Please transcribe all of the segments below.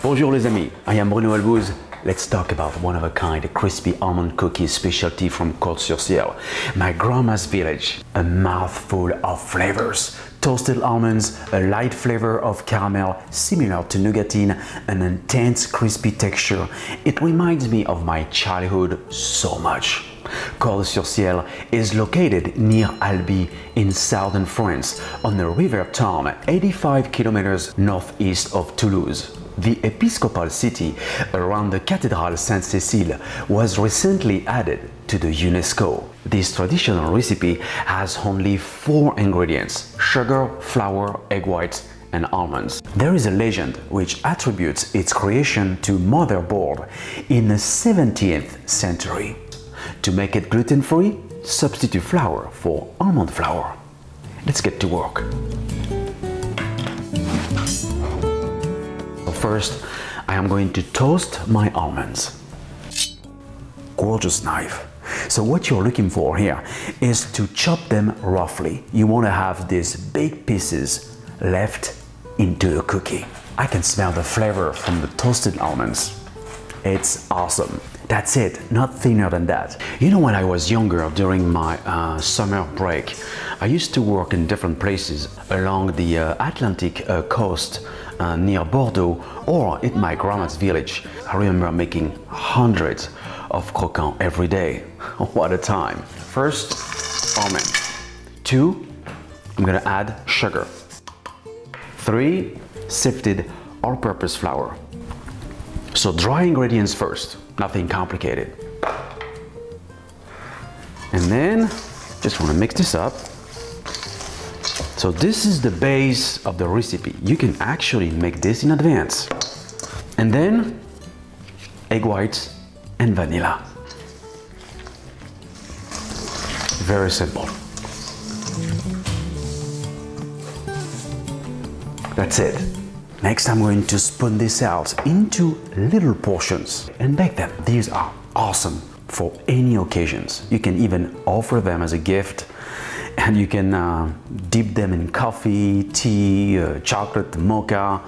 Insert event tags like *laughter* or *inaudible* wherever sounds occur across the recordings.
Bonjour les amis, I am Bruno Albouze. Let's talk about one of a kind crispy almond cookie specialty from Cordes-sur-Ciel, my grandma's village. A mouthful of flavors. Toasted almonds, a light flavor of caramel similar to nougatine, an intense crispy texture. It reminds me of my childhood so much. Cordes-sur-Ciel is located near Albi in southern France on the river Tarn, 85 kilometers northeast of Toulouse. The episcopal city around the Cathedral Sainte-Cécile was recently added to the UNESCO. This traditional recipe has only four ingredients sugar, flour, egg whites, and almonds. There is a legend which attributes its creation to Mother Board in the 17th century. To make it gluten-free, substitute flour for almond flour. Let's get to work. First, I am going to toast my almonds. Gorgeous knife. So what you're looking for here is to chop them roughly. You want to have these big pieces left into the cookie. I can smell the flavor from the toasted almonds. It's awesome. That's it, not thinner than that. You know when I was younger during my uh, summer break, I used to work in different places along the uh, Atlantic uh, coast uh, near Bordeaux or in my grandma's village. I remember making hundreds of croquants every day. *laughs* what a time. First, almond. Two, I'm gonna add sugar. Three, sifted all-purpose flour. So dry ingredients first, nothing complicated. And then, just wanna mix this up. So this is the base of the recipe. You can actually make this in advance. And then egg whites and vanilla. Very simple. That's it. Next I'm going to spoon this out into little portions and bake them. These are awesome for any occasions. You can even offer them as a gift and you can uh, dip them in coffee, tea, uh, chocolate, mocha,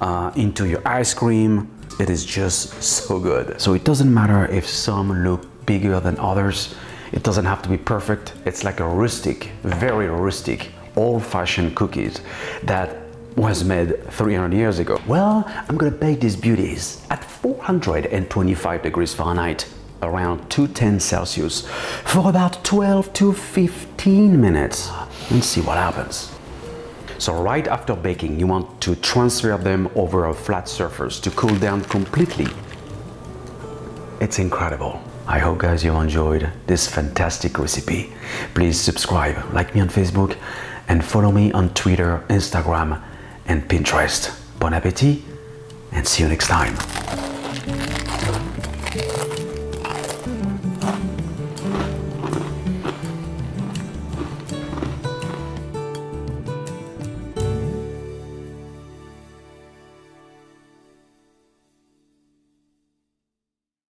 uh, into your ice cream. It is just so good. So it doesn't matter if some look bigger than others. It doesn't have to be perfect. It's like a rustic, very rustic, old-fashioned cookies that was made 300 years ago. Well, I'm gonna bake these beauties at 425 degrees Fahrenheit around 210 Celsius for about 12 to 15 minutes and see what happens. So right after baking, you want to transfer them over a flat surface to cool down completely. It's incredible. I hope guys you enjoyed this fantastic recipe. Please subscribe, like me on Facebook, and follow me on Twitter, Instagram, and Pinterest. Bon appetit, and see you next time.